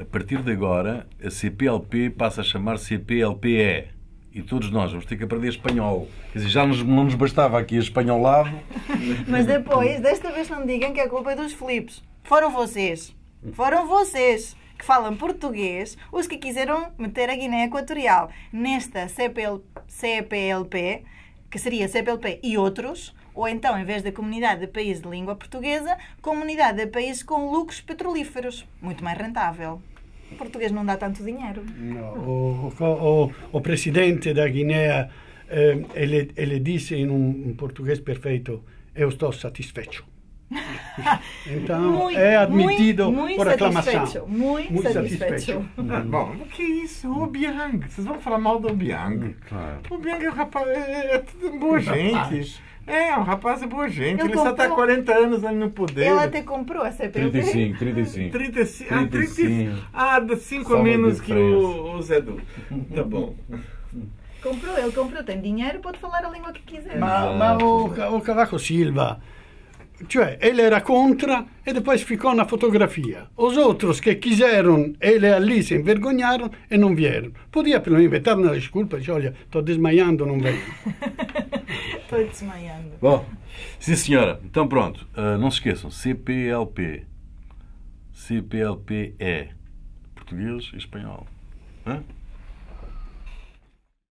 A partir de agora, a CPLP passa a chamar CPLPE. E todos nós vamos ter que aprender espanhol. Quer dizer, já nos, não nos bastava aqui espanholado. Mas depois, desta vez não digam que a culpa é dos Filipes. Foram vocês. Foram vocês que falam português os que quiseram meter a Guiné Equatorial nesta CPL, CPLP, que seria CPLP e outros, ou então, em vez da Comunidade de Países de Língua Portuguesa, Comunidade de Países com Lucros Petrolíferos. Muito mais rentável. O português não dá tanto dinheiro. No, o, o, o, presidente da Guiné eh, ele, ele disse em um, português perfeito: Eu estou satisfeito. Então Muito, é admitido muito, muito por aclamação. satisfeito, Muito, Muito satisfeito. Ah, Bom, o que é isso? O Obiang. Vocês vão falar mal do Obiang. Claro. O Obiang é um rapaz. É, é boa gente. rapaz. É, um rapaz é boa gente. Ele Ele, só está há comprou- 40 anos ali no poder. Ele até comprou a CPLP. 35, 35. 35. Ah, 35. 35. Ah, dá 5 Só a menos que o, o Zé Du. Tá bom. Comprou, ele comprou, tem dinheiro, pode falar a língua que quiser. Ma, ma o, o Cavaco Silva, cioè, ele era contra e depois ficou na fotografia. Os outros que quiseram, ele ali se envergonharam e não vieram. Podia pelo menos inventar uma desculpa, dizer, olha, estou desmaiando, não venho. Estou desmaiando. Bom, sim senhora. Então pronto. Ah, não se esqueçam. CPLP. CPLPE. Português e espanhol. Hã?